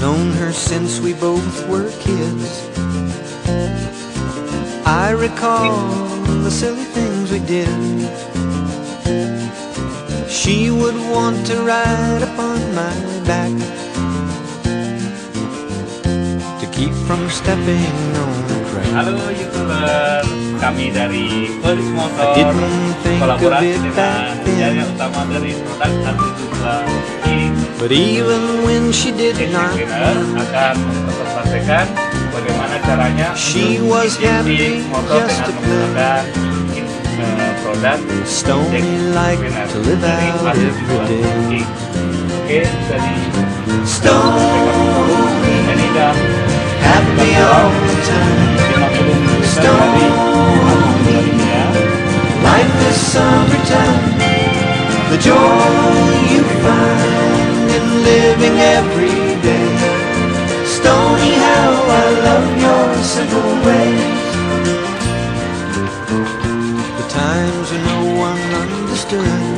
Known her since we both were kids. I recall the silly things we did. She would want to ride upon my back to keep from stepping on the crack. Halo youtuber, kami dari Polis Motor kolaborasi dengan yang utama dari produk 172 ini but even when she did not she was happy just to play. Eh, Stone like to live out every day. Stoney, happy all the time. Stoney, life is summertime. The joy every day. Stoney, how I love your simple ways. The times when no one understood.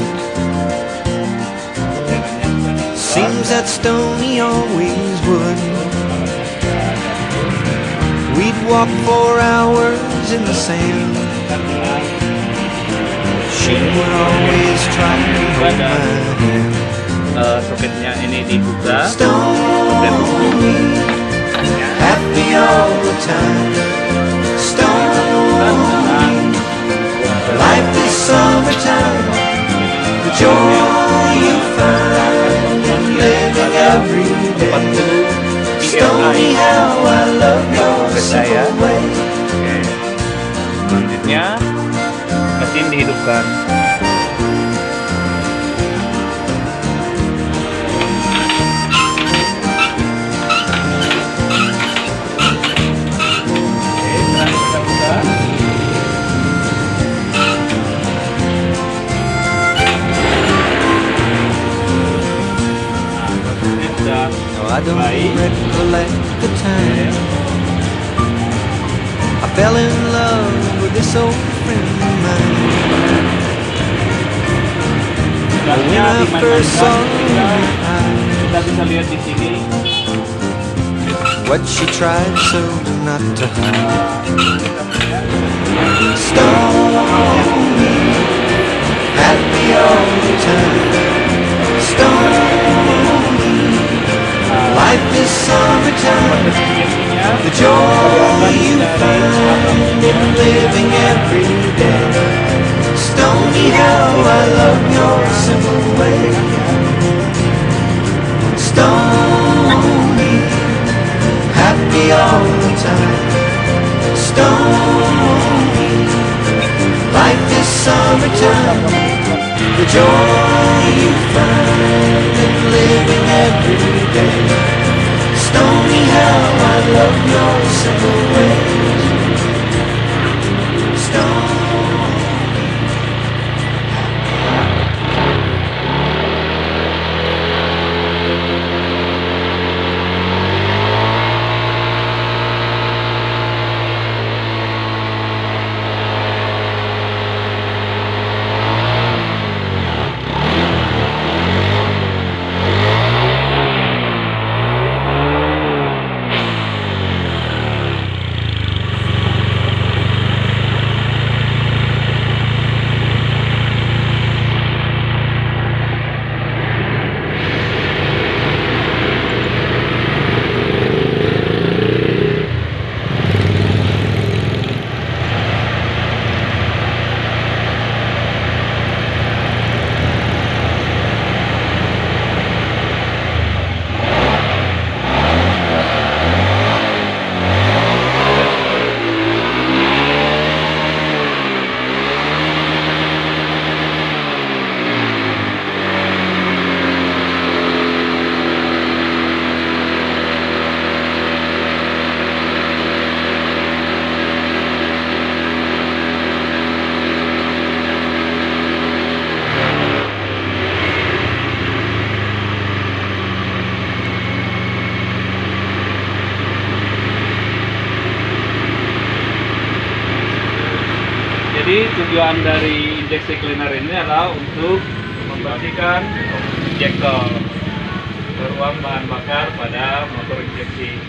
Seems that Stoney always would. We'd walk for hours in the sand. She would always try to hold my hand. uh, eh, soketnya ini dibuka dan selanjutnya mesin dihidupkan don't recollect the time I fell in love with this old friend of mine but When I first saw What she tried so not to hide Stole me Had me love your simple way. Stoney, happy all the time. Stoney, like this summertime. The joy you find in living every day. Stoney, how I love your simple Jadi tujuan dari injeksi cleaner ini adalah untuk membersihkan injektor beruang bahan bakar pada motor injeksi.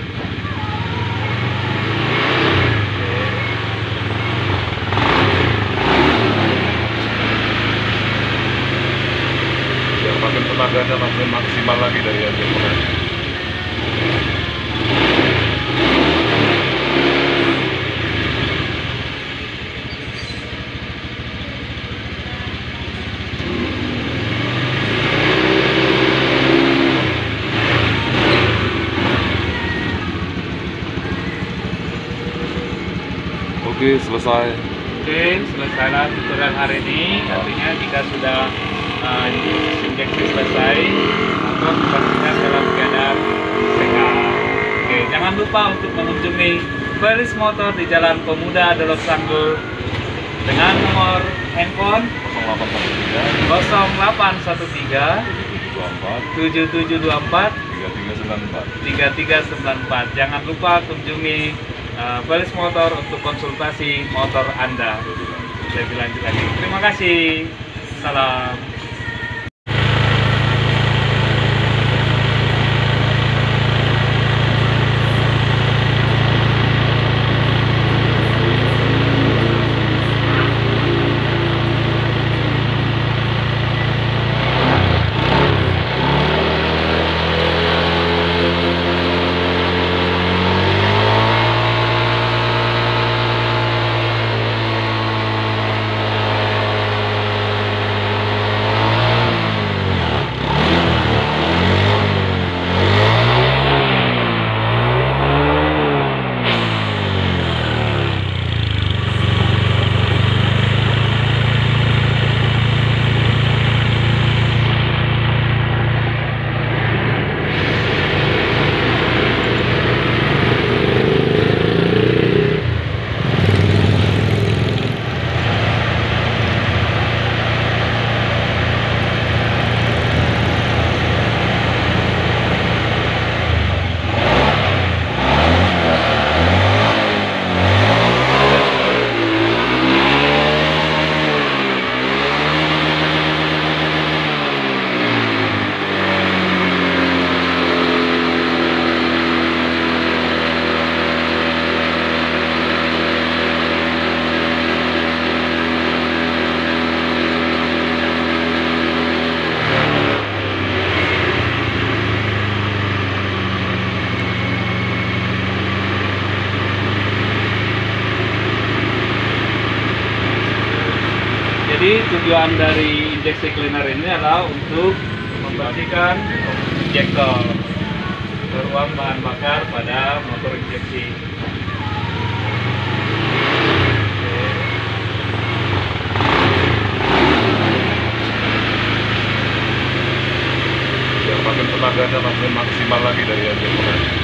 selesai. Oke, lah tutorial hari ini. Artinya jika sudah uh, eh, injeksi selesai, motor pastinya dalam keadaan sehat. Oke, jangan lupa untuk mengunjungi Felis Motor di Jalan Pemuda Dolok Sanggul dengan nomor handphone 0813 0813 7724 3394 3394 jangan lupa kunjungi uh, eh, Balis Motor untuk konsultasi motor Anda. Lebih lanjut lagi. Terima kasih. Salam. tujuan dari injeksi cleaner ini adalah untuk membersihkan injektor beruang bahan bakar pada motor injeksi ya, pakai tenaganya maksimal lagi dari injektor.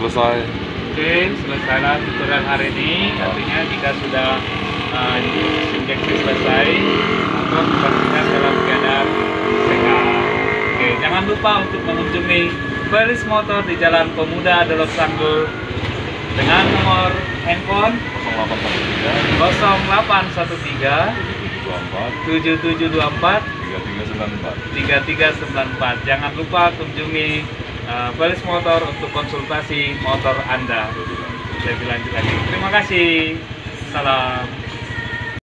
selesai. Oke, selesailah tutorial hari ini. Artinya jika sudah uh, injeksi selesai, Atau pastinya dalam keadaan sehat Oke, jangan lupa untuk mengunjungi baris Motor di Jalan Pemuda Dolok Sanggul dengan nomor handphone 0813 0813 7724 3394 3394 jangan lupa kunjungi Eh, Balis Motor untuk konsultasi motor Anda. Lebih lanjut lagi. Terima kasih. Salam.